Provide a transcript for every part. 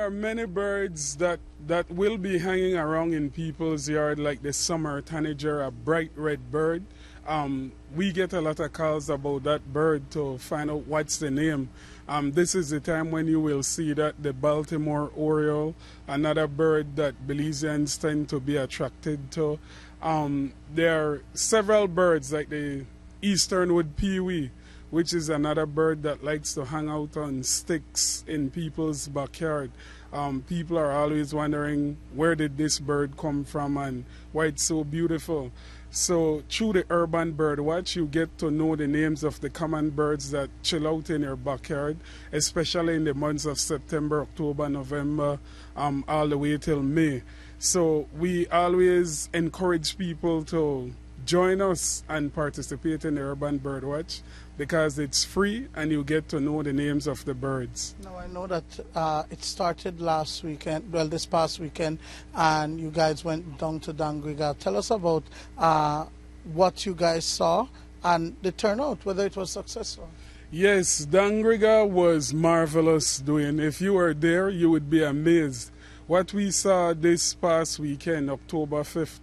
There are many birds that, that will be hanging around in people's yard, like the summer tanager, a bright red bird. Um, we get a lot of calls about that bird to find out what's the name. Um, this is the time when you will see that the Baltimore Oriole, another bird that Belizeans tend to be attracted to. Um, there are several birds like the eastern wood pewee which is another bird that likes to hang out on sticks in people's backyard. Um, people are always wondering where did this bird come from and why it's so beautiful. So through the urban bird watch, you get to know the names of the common birds that chill out in your backyard, especially in the months of September, October, November, um, all the way till May. So we always encourage people to join us and participate in the Urban Bird Watch because it's free and you get to know the names of the birds. Now, I know that uh, it started last weekend, well, this past weekend, and you guys went down to Dangriga. Tell us about uh, what you guys saw and the turnout, whether it was successful. Yes, Dangriga was marvelous doing. If you were there, you would be amazed. What we saw this past weekend, October 5th,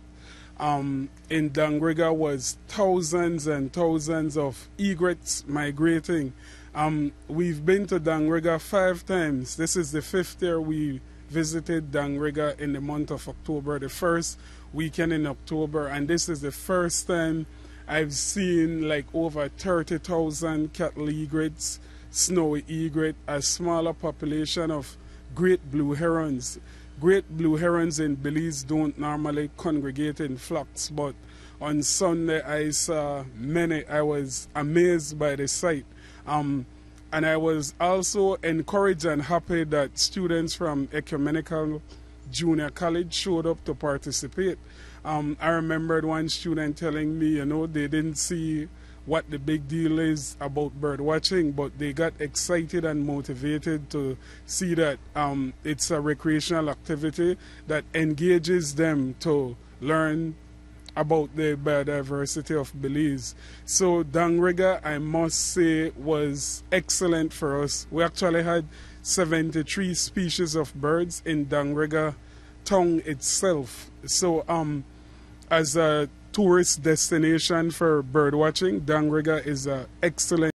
um, in Dangriga was thousands and thousands of egrets migrating. Um, we've been to Dangriga five times. This is the fifth year we visited Dangriga in the month of October, the first weekend in October, and this is the first time I've seen like over 30,000 cattle egrets, snowy egret, a smaller population of great blue herons great blue herons in Belize don't normally congregate in flocks, but on Sunday I saw many. I was amazed by the sight. Um, and I was also encouraged and happy that students from Ecumenical Junior College showed up to participate. Um, I remembered one student telling me, you know, they didn't see what the big deal is about bird watching, but they got excited and motivated to see that um, it's a recreational activity that engages them to learn about the biodiversity of Belize. So Dangriga, I must say, was excellent for us. We actually had 73 species of birds in Dangriga town itself. So um, as a tourist destination for bird watching, Dangriga is an excellent